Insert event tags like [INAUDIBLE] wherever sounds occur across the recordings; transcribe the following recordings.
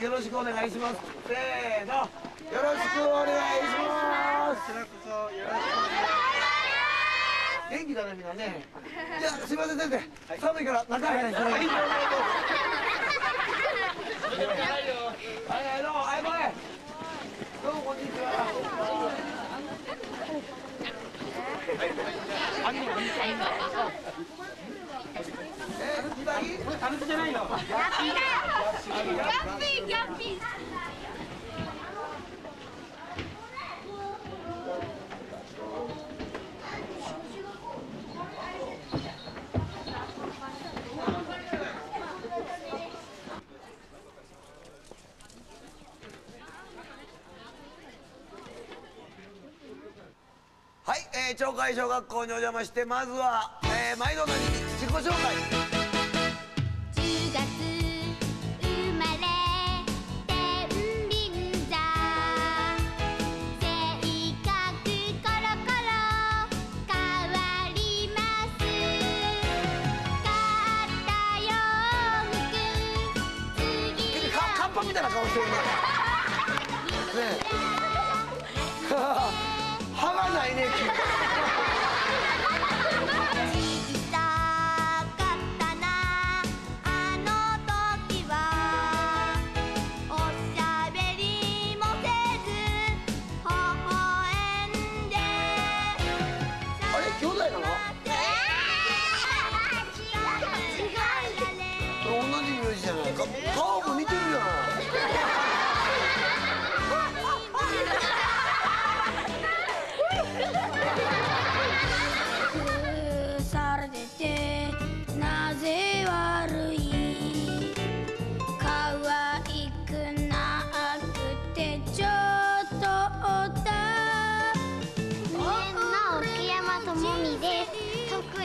よろしくお願いします。せーの。よろしくお願いします。こちらこそよろしくお願いします。元気だねみんなね。じゃあすいません先生、寒いから。中入らないとはいはいどうぞはいはいどうもはい来いどうもこんにちはえー、左これタヌキじゃないよはい、えー、鳥海小学校にお邪魔してまずは、えー、毎度のように自己紹介。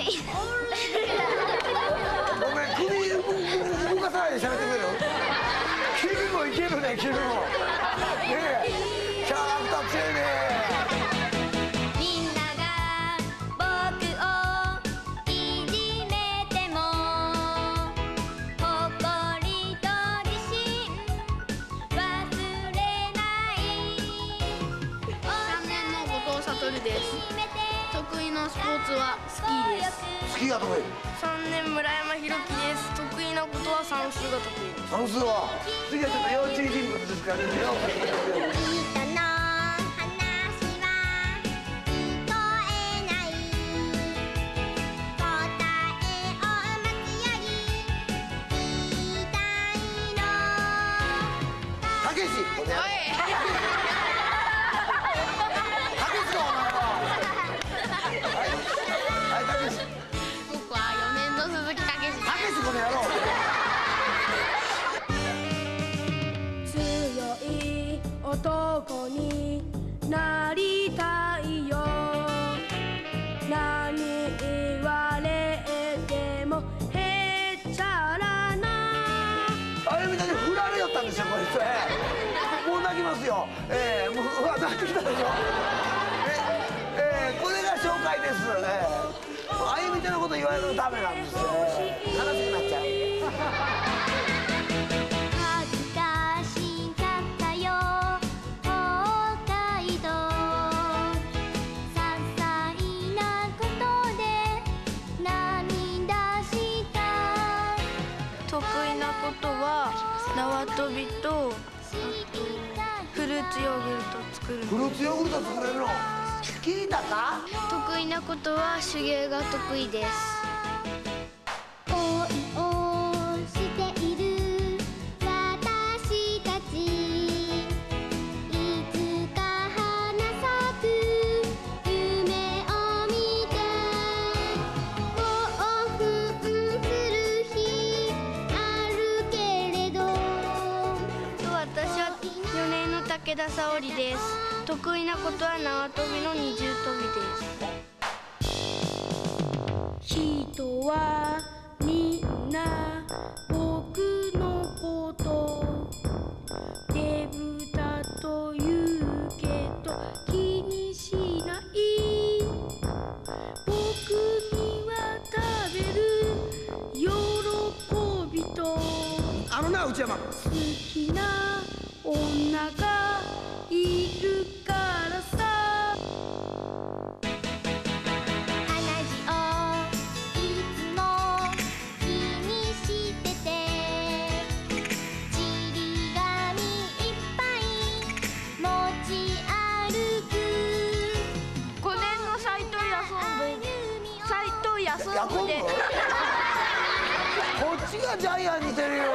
です得意ごめん首動かさないで喋ってくれる君もいけるね君も。ねえキャラクター強いね。みんなが僕をいじめても誇りと自信忘れない。3年の後藤悟です。得意のスポーツはきが得意3年村山弘樹です。得意なことは算数が得意です。算数は。次はちょっと幼稚園人物ですからね [LAUGHS] えもううわ泣いてきたでしょええーこれが紹介です。ええああいうみたいなこと言われるとダメなんですよ。ええ悲しくなっちゃう得意なことは縄跳びとーツヨーグルト作るフルーツヨーグルト作れるの？聞いたか？得意なことは手芸が得意です田沙織です得意なことは縄跳びの二重跳びです人はみんな僕のことデブだと言うけど気にしない僕には食べる喜びと内山。好きなこっちがジャイアン似てるよ。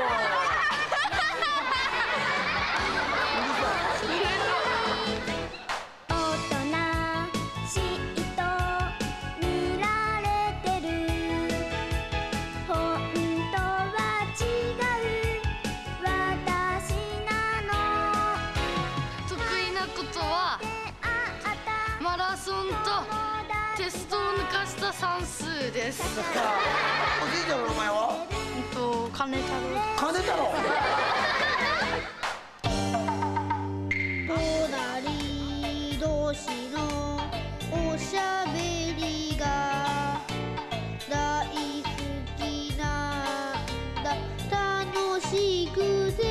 金太郎。隣同士のおしゃべりが大好きなんだ。楽しくて。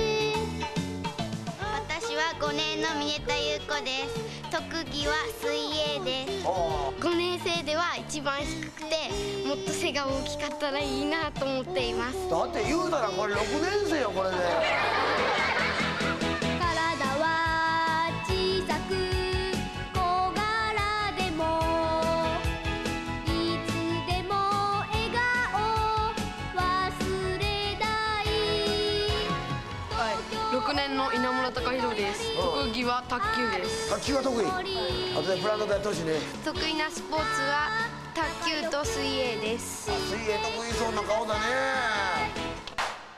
私は5年の峰田優子です。特技は水泳です。お5年生では一番低くてもっと背が大きかったらいいなと思っています。だって言うたらこれ6年生よこれで体は小さく小柄でもいつでも笑顔忘れないはい、6年の稲村貴弘です。特技は卓球です。卓球が得意あとでプランドでやってほしいね得意なスポーツは卓球と水泳です。水泳得意そうな顔だね。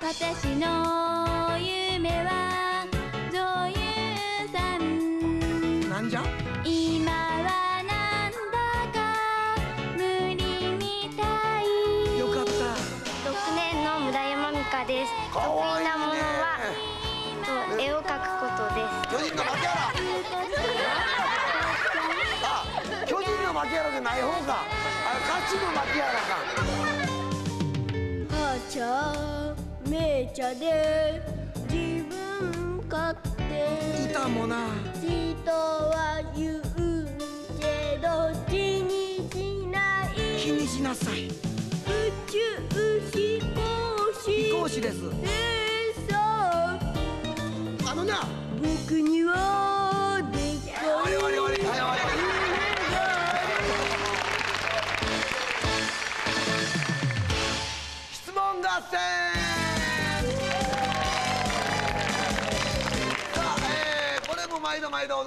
私の夢は女優さん。なんじゃ？今はなんだか無理みたい。よかった。6年の村山美香です。得かわいいね。意なものはと絵を描くことです。巨人の牧原あ巨人の牧原でない方かあ勝ちの牧原かはちゃめちゃで自分勝手。いたもな。人は言う。けど気にしない気にしなさい宇宙飛行士飛行士ですでさあのな僕には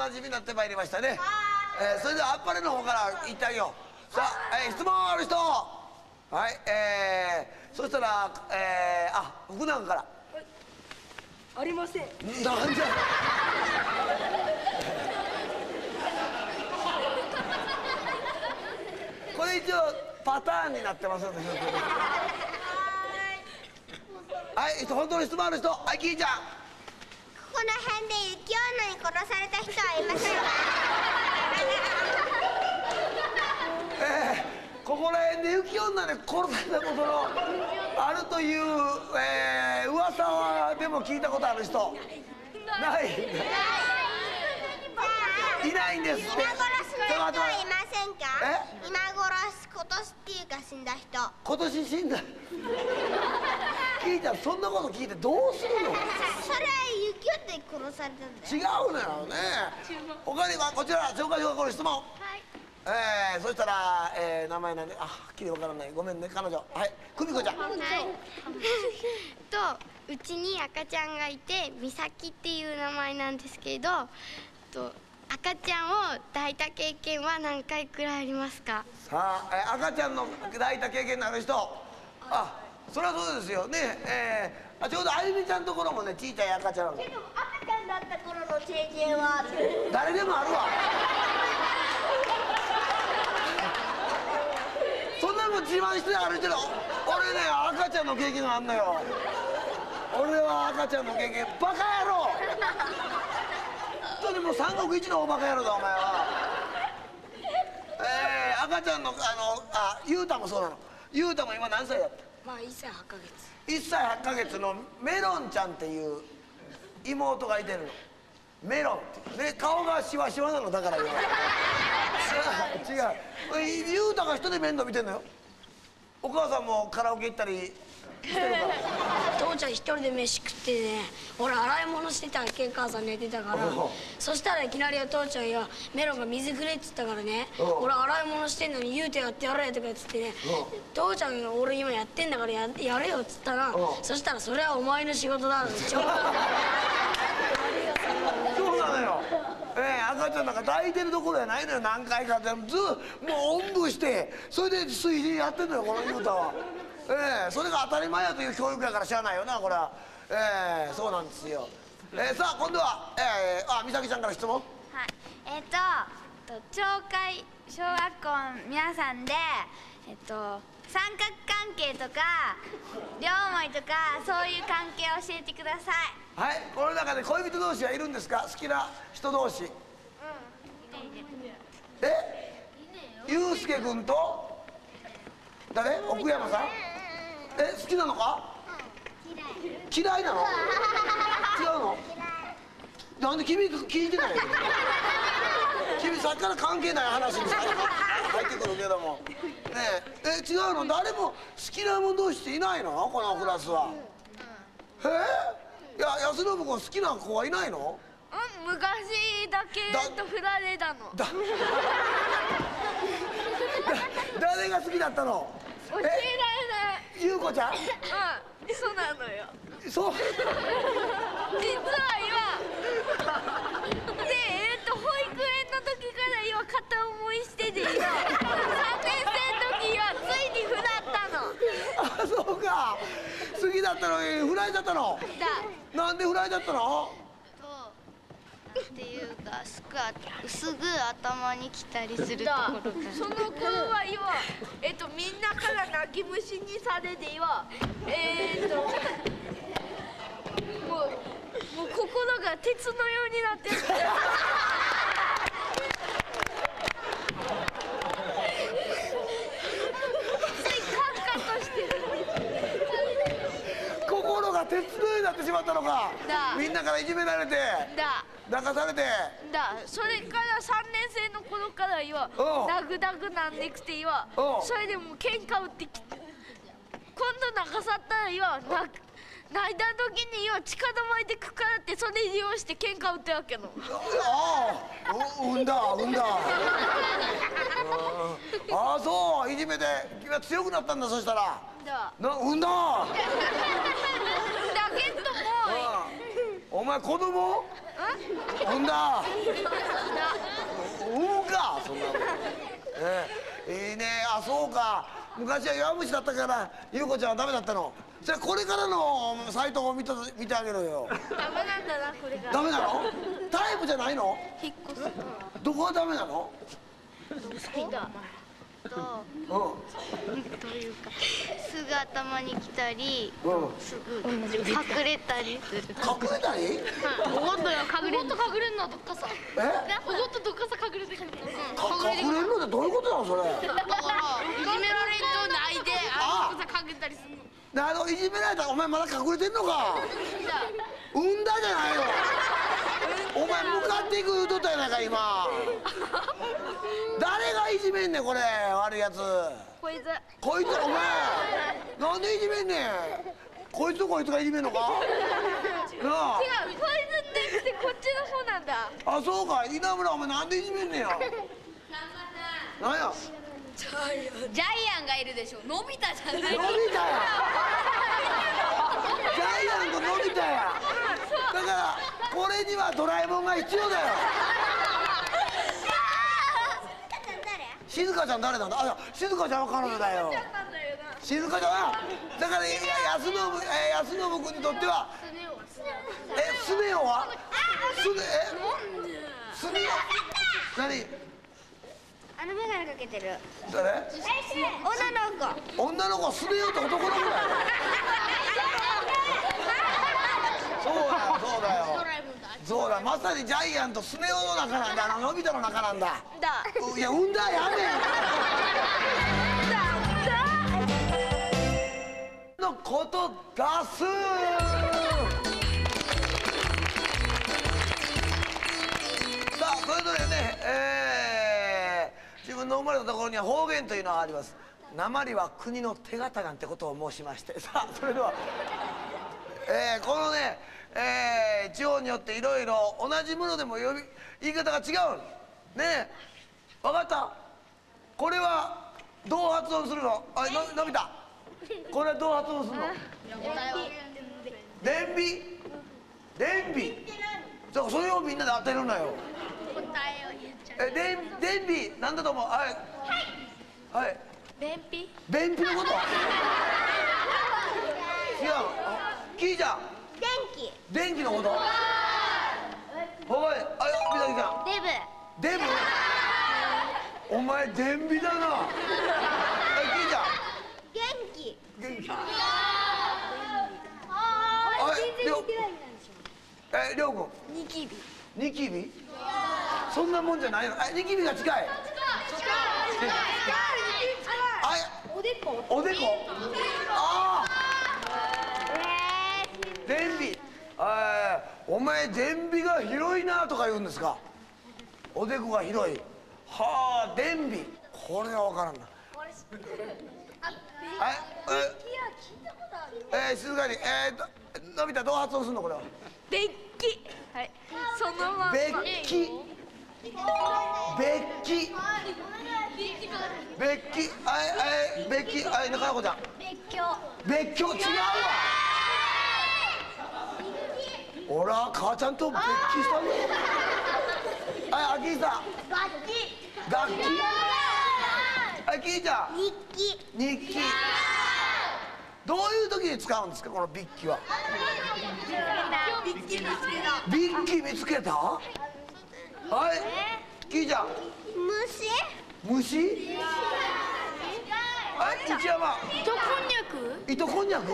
なじみになってまいりましたね、えーそれではあっぱれの方から言ってあげよう。さあ、えー質問ある人。はいえー、そしたらえー、あ福永から。ありません。なんじゃ。[LAUGHS] これ一応パターンになってますのではい。本当に質問ある人？はいキーちゃんこの辺で雪女に殺された人はいません。かえー、ここら辺で雪女で殺されたことのあるという、えー、噂はでも聞いたことある人。ない。いないんですって。今殺す人はいませんか？え？今殺す今年っていうか死んだ人。今年死んだ。聞いた。らそんなこと聞いてどうするの？されたんだよ。違うのよね。他にはこちら紹介表これ質問。えー、そしたら、えー、名前なんであはっきりわからない。ごめんね彼女。はい。久美子ちゃん。はい。とうちに赤ちゃんがいて美咲っていう名前なんですけど、と赤ちゃんを抱いた経験は何回くらいありますか？さあ、えー赤ちゃんの抱いた経験のある人。あそれはそうですよ。ねえー、あちょうどあゆみちゃんのところもねちいちゃい赤ちゃん赤ちゃんだった頃の経験は。誰でもあるわ。そんなの自慢して歩いてる。俺ね赤ちゃんの経験があんのよ。俺は赤ちゃんの経験バカ野郎。本当にもう三国一の大バカ野郎だお前は。えー、赤ちゃんのあのあゆうたもそうなの。ゆうたも今何歳だ？ってまあ1歳8ヶ1歳8ヶ月のメロンちゃんっていう妹がいてるの。メロンってで顔がシワシワなのだからよ違う違う。ゆうたが一人で面倒見てんのよ。お母さんもカラオケ行ったり。してるから月父ちゃん一人で飯食ってね。俺洗い物してたっけ母さん寝てたから。そしたらいきなりお父ちゃんやメロンが水くれって言ったからね。俺洗い物してんのに言うてやってやれとか言ってね。父ちゃんが俺今やってんだからややれよっつったらそしたらそれはお前の仕事だってええ赤ちゃんなんか抱いてるところやないのよ何回かでずもうおんぶして。それで水泳やってんのよこのゆうたは。ええそれが当たり前やという教育やからしゃあないよなこれは。ええそうなんですよ。ええさあ今度はええあ美咲ちゃんから質問。はい、えっ、と、と町会小学校の皆さんで、えっ、と三角関係とか両思いとかそういう関係を教えてください。はいこの中で恋人同士はいるんですか？好きな人同士。え？ゆうすけ君と？誰？奥山さん？え好きなのか？嫌いなの？[LAUGHS] 違うの？なんで君聞いてないの？君さっきから関係ない話に入ってくるけども。ねえ。え違うの？誰も好きなもん同士っていないの？このクラスは。え？いや安信君好きな子はいないの？うん昔だけと振られたの。だだ誰が好きだったの？教えられない。ゆうこちゃん？うんそうなのよ。そう。実は今でえっと保育園の時から今片思いしてて今。3年生の時はついに振らったの。あそうか。好きだったのに振られちゃったの。だ。なんで振られちゃったの？とっていうかすぐすぐ頭に来たりするところその子は今、えっと、みんなから泣き虫にされて今えー、っともうもう心が鉄のようになってるついカンカンとしてる心が鉄のようになってしまったのか。だ。みんなからいじめられて。だ。泣かされて。だ。それから3年生の頃から今おう。ダグダグなんでくて今おう。それでもう喧嘩売ってきて今度泣かさったら今泣く泣いた時に今近玉巻いてくからってそれ利用して喧嘩売ってわけの。ああう産んだ産んだ。うん。ああそう。いじめて君は強くなったんだそしたら。だ。な産んだだけどもうんお前子供？産んだ？産むか？そんなもん。ええ。いいね。あそうか。昔は弱虫だったから優子ちゃんはダメだったの。じゃあこれからのサイトを見た見てあげろよ。ダメなんだなこれが。ダメなの？タイプじゃないの？引っ越す。どこがダメなの？好きだとうん。というかすぐ頭に来たりうん。すぐ隠れたりする。隠れたり？おごっと隠れんの？隠れんの？どっかさえ？おごっとどっかさ隠れてくるか隠れるのってどういうことなのそれ？だからいじめられんと泣いてあ。どっかさ隠れたりするの。なあのいじめられたお前まだ隠れてんのか。産んだじゃないよお前向かっていく言うとったやないか今。誰がいじめんねんこれ悪いやつ。こいつ。こいつお前。なんでいじめんねん。こいつとこいつがいじめんのか？[LAUGHS] なあ。違うこいつってこっちの方なんだ。あそうか。稲村お前なんでいじめんねんや。なんや？ジャイアンがいるでしょ。のび太じゃない。伸びたや。ジャイアンと伸びたや。[LAUGHS] だからこれにはドラえもんが必要だよ。静香ちゃん誰？なんだ？あ静香ちゃんは彼女だよ。静香ちゃんはだからいや安信、えー、安信君にとってはえスネ夫は？スネえ？スネ夫何？あの眼鏡かけてる。誰？女の子。女の子はスネ夫って男の子だよ [LAUGHS] そうだよそうだよ。そうだまさにジャイアンとスネ夫の中なんだあののび太の中なんだ。だ。いや産んだらやめん。こと出す。さあそれぞれね、えー自分の生まれたところには方言というのがあります。鉛は国の手形なんてことを申しまして。さあそれでは、えーこのね、えー地方によっていろいろ同じものでも呼び言い方が違う。ねえ分かった？これはどう発音するの？あの伸びたこれはどう発音するの？電ビ電ビそうそれをみんなで当てるのよ。え電電ビなんだと思う？はい。はい。便秘？便秘のこと？[LAUGHS] 違うあキーちゃん電気。電気のこと。ほいあみさきちゃん。デブ。デブ？お前電ビだな。はいキーちゃん元気元気はいりょう。えりょうくん。ニキビ。ニキビ？そんなもんじゃないの。えニキビが近い。あ [LAUGHS] おでこ。おでこ？ああ電ビえーお前電ビが広いなとか言うんですか？おでこが広い。はあ電ビ。これは分からんな。はいえー、えー、静かに。えーとのび太どう発音するのこれは？便器はい。そのまんま。べっきべっきべっきあいあいべっきあい中子ちゃん。別居。別居。違うわほら母ちゃんと別居したねはい秋井さん。楽器。楽器。はいきいちゃん。日記。日記。どういう時に使うんですかこのビッキは？ビッキ見つけた。はい。きいちゃん。虫？虫？はい内山。糸こんにゃく？糸こんにゃく？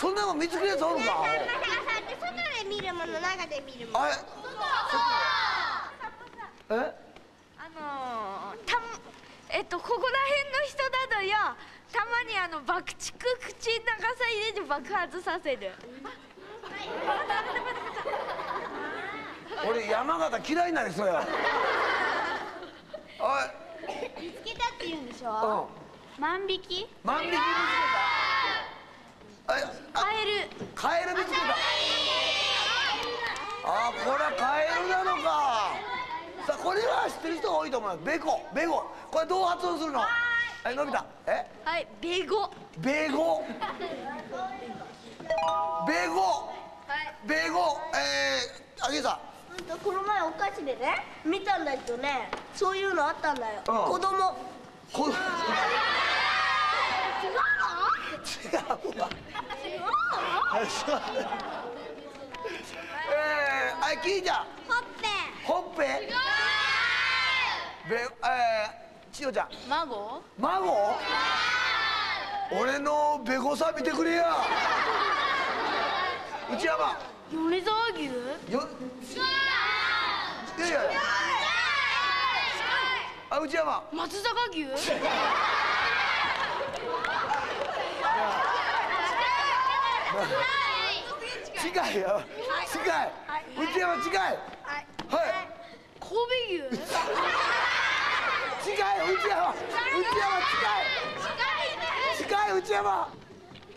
そんなの見つけるやつおるか？外で見るもの中で見るもの。はいえ？あのー、たんえっとここら辺の人などよ。たまにあの爆竹口長さ入れて爆発させる。[LAUGHS] 俺山形嫌いになりそうや。[LAUGHS] は見つけたって言うんでしい、うん。ょ、万引き？万引き見つけた。カエルカエル見つけた。あ、これはカエルなのか。さあ、これは知ってる人が多いと思います。ベコ、ベゴ、これどう発音するの？はい、のび太、え、はいベゴベゴ？ベゴ？ベゴ、えー、あげさこの前お菓子でね見たんだけどねそういうのあったんだよ、うん子供ん。こ。[LAUGHS] 違う違うわ。そうえー、はい、キーちゃん。ほっぺ。ほっぺ。べ、えー、千代ちゃん。孫孫俺のベゴさ見てくれや内山米沢牛よいやいやいやあ内山松坂牛近いよ近い内山近いはい神戸牛近い内山内山近い近い内山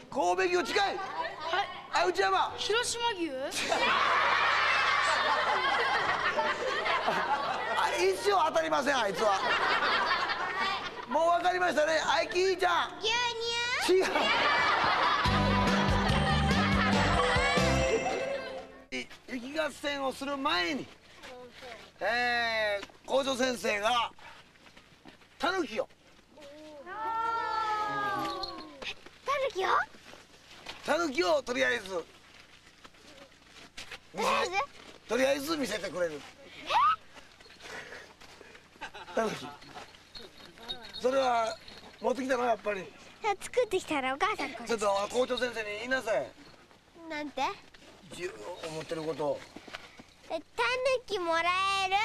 神戸牛近いはいあ内山広島牛あ一生当たりませんあいつはもう。分かりましたねあいきーちゃん牛乳違う合戦をする前にえー、校長先生がタヌキを。タヌキよタヌキをとりあえずと？りあえず見せてくれる。タヌキ。それは持ってきたの？やっぱり。作ってきたらお母さんこちょっと校長先生に言いなさい。なんて？思ってること。タヌキもらえる？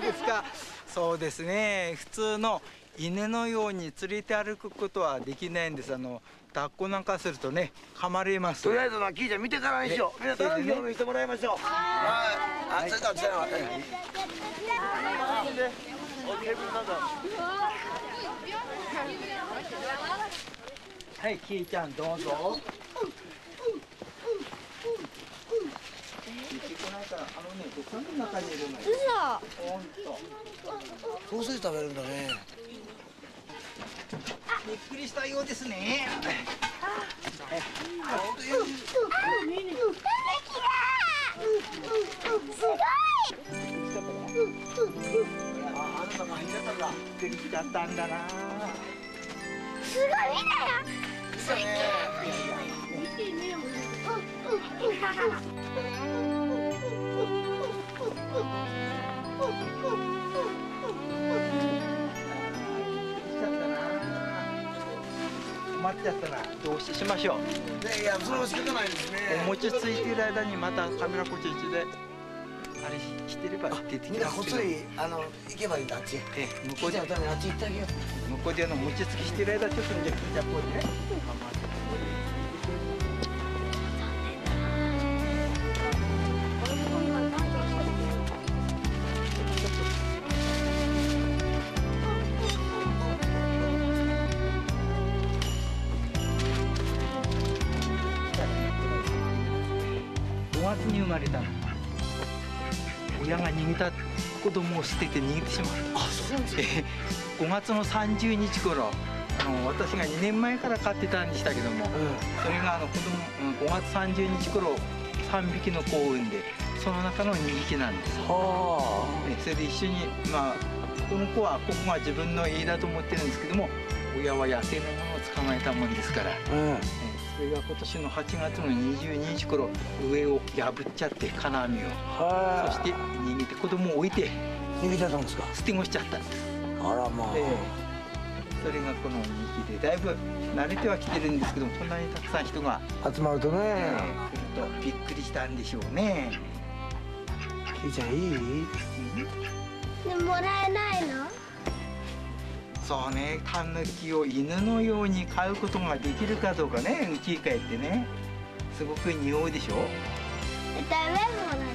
ですか？そうですね。普通の犬のように連れて歩くことはできないんです。あの抱っこなんかするとね噛まれます。とりあえずなキーちゃん見てからにしよう。みんな楽しい思いしてもらいましょう。はい。あそれではそれではい。キーちゃんどうぞ聞こないからあのね草の中にいるのよほんとソーセージ食べるんだね。びっくりしたようですね。ああなたがたんだびったんだ。なすごい見たよ。しちゃったな困っちゃったなどうししましょう。ねいやそれは仕方ないですね。お餅ついている間にまたカメラこっち一であれししてれば出てきみんなこっそますけどりあの行けばいいんだあっちへ。ええ向キこうで。あっち行ってあげよう。向こうであの餅つきしてる間ちょっとじゃあじゃあこうでねを捨てて逃げてしまう。あそうなんですか。5月の30日頃あの私が2年前から飼ってたんでしたけども、それがあの子供うん5月30日頃3匹の子を産んでその中の2匹なんです。はえそれで一緒にまあこの子はここが自分の家だと思ってるんですけども親は野生のものを捕まえたもんですから、あうん。えそれが今年の8月の22日頃上を破っちゃって金網を。はそして逃げて子供を置いて逃げちゃったんですか？捨て子しちゃったんです、あらまあ。ええ。それがこの2匹でだいぶ慣れてはきてるんですけどもこんなにたくさん人が、集まるとね。ええ来るとびっくりしたんでしょうね。キーちゃんいい？でもらえないの？そうね。タヌキを犬のように飼うことができるかどうかね。家に帰ってね。すごく匂うでしょ？えダメもら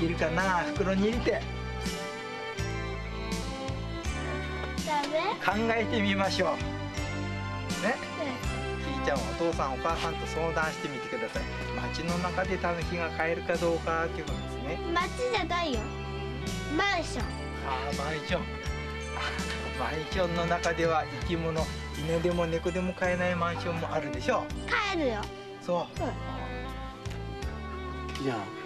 って持っていけるかな袋に入れて。ダメ？考えてみましょう。ね？ひーちゃんはお父さんお母さんと相談してみてください。街の中でタヌキが飼えるかどうかっていうことですね。町じゃないよ。マンション。ああマンション。[LAUGHS] マンションの中では生き物犬でも猫でも飼えないマンションもあるでしょ帰るよ。そう。キー。ちゃん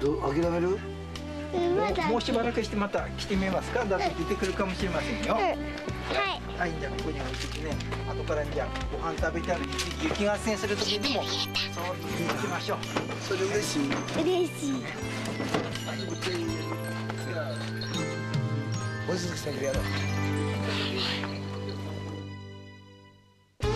どう諦める？もうしばらくしてまた来てみますか？だって出てくるかもしれませんよ。はい。はいじゃあここに置いててね。後からじゃあご飯食べたら雪雪合戦する時にもその時に行きましょう。それ嬉しい。嬉しい。おい。しくしてくれやろ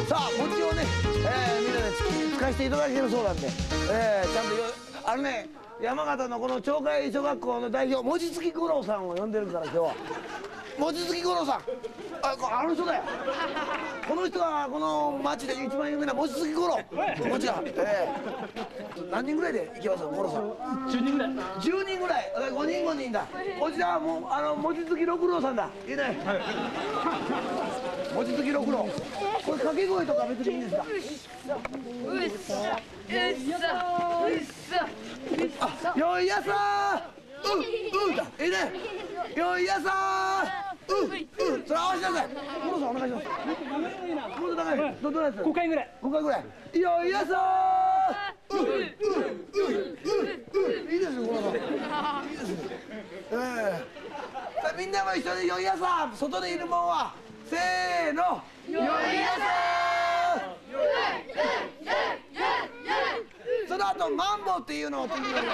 さあ餅をね、えーみんなでつ使わせていただけるそうなんで、えーちゃんとよあのね山形のこの鳥海小学校の代表餅つき五郎さんを呼んでるから今日は。餅つき五郎さん。あこあの人だよ。この人がこの町で一番有名な餅つき五郎。餅が、えー何人ぐらいで行きます？五郎さん。10人ぐらい。10人ぐらい。5人5人だ。こちらはもうあの餅つき六郎さんだ。いいね、餅つき六郎これ掛け声とか別にいいんですかあよいやさーううだいいねよいやさーううそれ合わせてください五郎さんお願いしますもっと高いどどうやつ5回ぐらい5回ぐらいよいやさうううううういいですね五郎さんいいですねええさあみんなも一緒によいやさ外でいるもんはせーの。よいやさその後マンボウっていうのを取ってください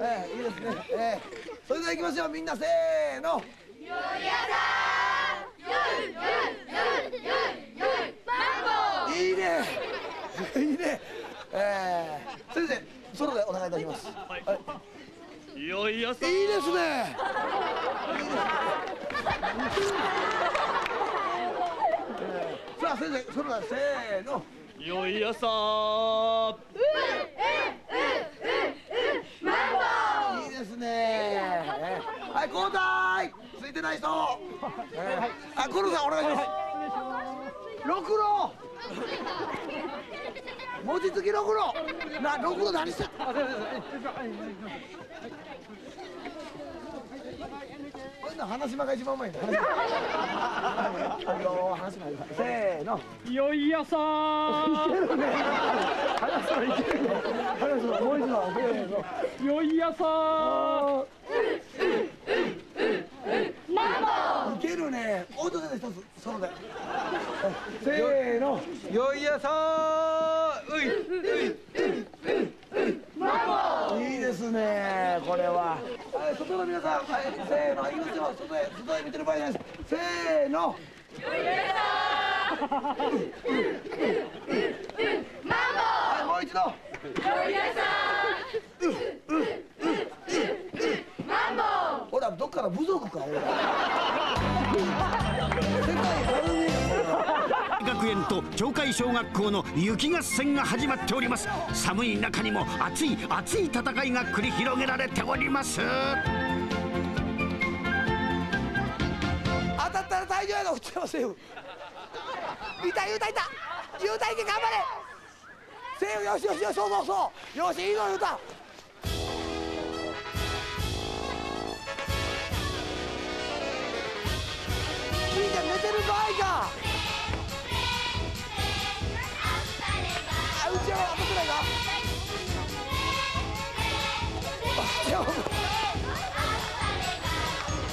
ええいいですねええそれではいきますよみんなせーのよいいいねいいねええそれでソロでお願いいたしますはいよいよさいいですねあ先生それではせーの。よいよさいいですね。えーはい交代。ついてない人。えーあコロさんお願いします。ろくろ餅つきろくろなろくろ何してこんな話し間が一番うまいんだ。せーの。よいよさいけるね話すのいけるね話すのもう一度。せーのよいよさいけるね。音で一つソロで。せーの。よいやさーういういいいですねこれははい外の皆さんはいせーのいきます。よ外へ外へ見てる場合じゃないですせーのはいもう一度ほらどっから部族か俺世界学園と鳥海小学校の雪合戦が始まっております。寒い中にも熱い熱い戦いが繰り広げられております。当たったら大丈夫やろ内山セーフいたいたいた。言うたいけ頑張れ。セーフよしよしよしそうそうそう。よしいいの言うた。いいじゃん寝てる場合か。あうちは当たってないか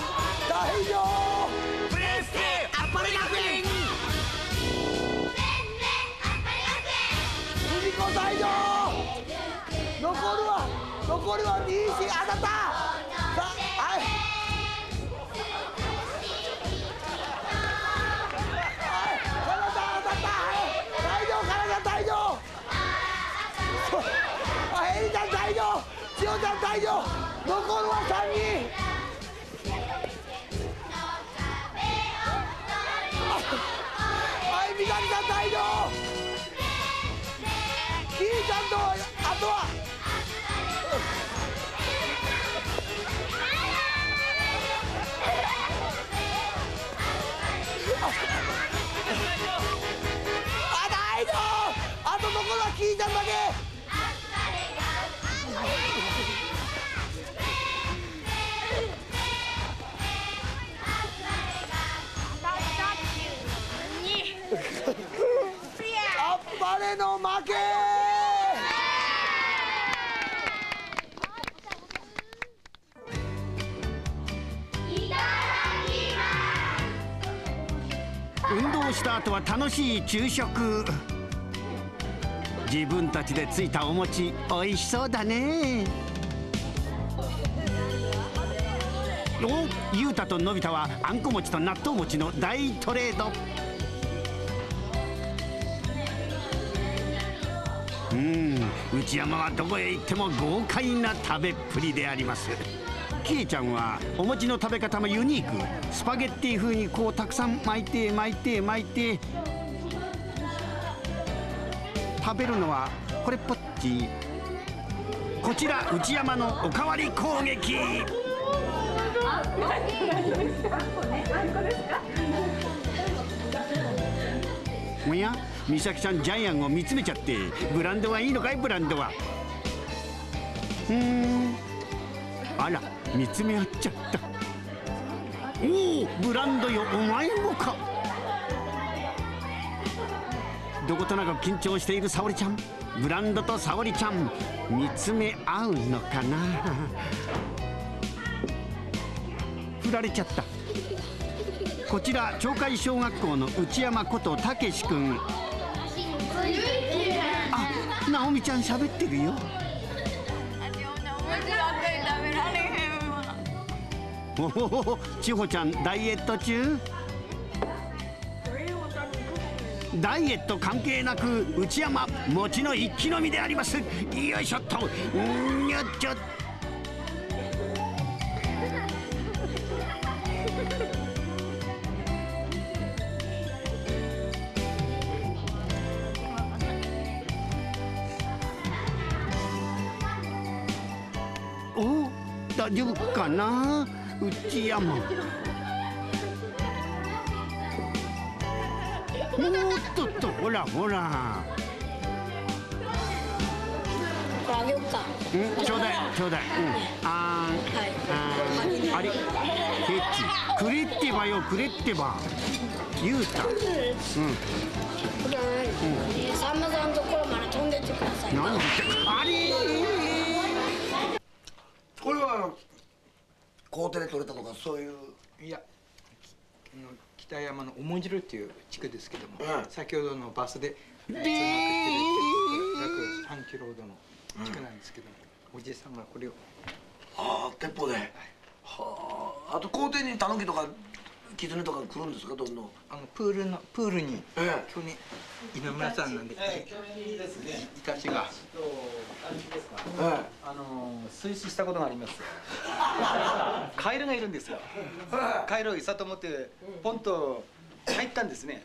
あ大丈夫。プレステあっぱれ学園藤子大丈夫。残るは残るは2子当た代ちゃん大丈夫残るは3人。はいみかりさん大丈夫キーちゃんとあとは。あ大丈夫あと残るはキーちゃんだけあっぱれの負け運動した後は楽しい昼食。自分たちでついたお餅美味しそうだね。おゆうたとのび太はあんこ餅と納豆餅の大トレード。うん。内山はどこへ行っても豪快な食べっぷりであります。キエちゃんはお餅の食べ方もユニーク。スパゲッティ風にこうたくさん巻いて巻いて巻いて。食べるのはこれっぽっち。こちら内山のおかわり攻撃。おや美咲ちゃんジャイアンを見つめちゃってブランドはいいのかい？ブランドは。うん。あら見つめ合っちゃった。おおブランドよお前もか。どことなく緊張している沙織ちゃん。ブランドと沙織ちゃん見つめ合うのかな。振られちゃった。こちら鳥海小学校の内山ことたけし君あ直美ちゃん喋ってるよ。おお千穂ちゃんダイエット中？ダイエット関係なく内山餅の一気飲みであります。よいしょっと。うんよっちょっと。大丈夫かな？内山もうっとっとほらほら。これあげよっか？うん？ちょうだいちょうだい。うん。あーはい。あーあれ？ケチ。くれってばよくれってば。言うた。うん。さん。まさんのところまで飛んでってください。あれは校庭で取れたとかそういういや北山の面白っていう地区ですけども、うん。先ほどのバスでつながってる約3キロほどの地区なんですけども、おじさんがこれを。ああ鉄砲で。はああと校庭にタヌキとかキツネとか来るんですか？どんどん。あのプールのプールに、ええ。去年今村さんなんで、去年にですね。イタチが。えあの水死したことがあります。カエルがいるんですよ。カエルを餌と思ってポンと入ったんですね。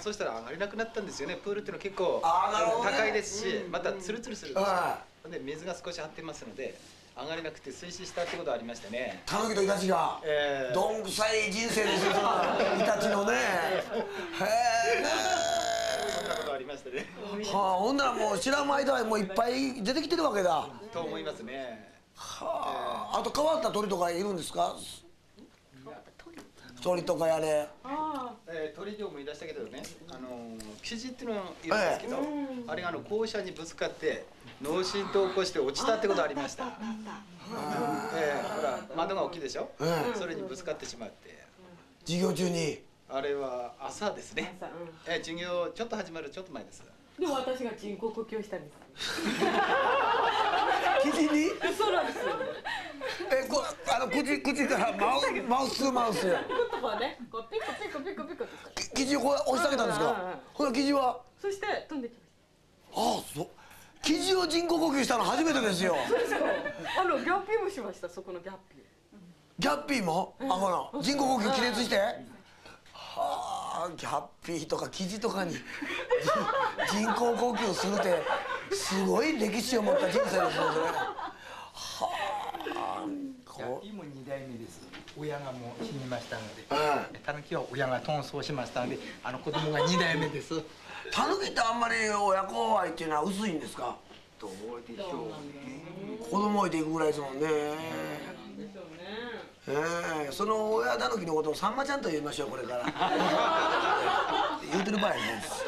そしたら上がれなくなったんですよね。プールっていうのは結構高いですしまたツルツルするんですよ。はで水が少し張ってますので上がれなくて水死したってことがありましたね。タヌキとイタチが、ええ。どんくさい人生ですよ [LAUGHS] イタチのね。へそんなことありましたね。えはあほんならもう知らん間はもういっぱい出てきてるわけだ。と思いますね。はああと変わった鳥とかいるんですか？鳥とかやれ。えー、鳥で思い出したけどね、あのー、キジっていうのがいるんですけど、あれがあの校舎にぶつかって脳震盪を起こして落ちたってことありました。えー、ほら窓が大きいでしょ、えそれにぶつかってしまって、授業中に？あれは朝ですね。朝うん。えー、授業ちょっと始まるちょっと前です。でも私が人工呼吸したんです。[LAUGHS] に？そうなんですよ。えこあの口口からマウマウスマウス。言葉ねこうピコピコピコピコってキジをこう押し下げたんですか？ほらキジは？そして飛んできああそうキジを人工呼吸したの初めてですよ。あのギャッピーもしましたそこのギャッピー。ギャッピーも？あこの人工呼吸気絶して？はあギャッピーとかキジとかに人 [LAUGHS] 人工呼吸するってすごい歴史を持った人生ですよそれ。はあこう。今二代目です。親がもう死にましたので、うタヌキは親が遁走しましたのであの子供が二代目ですタヌキってあんまり親子愛っていうのは薄いんですか？どうでしょうね子供置いていくぐらいですもんね。ええ。その親タヌキのことをさんまちゃんと言いましょうこれから。[LAUGHS] 言うてる場合です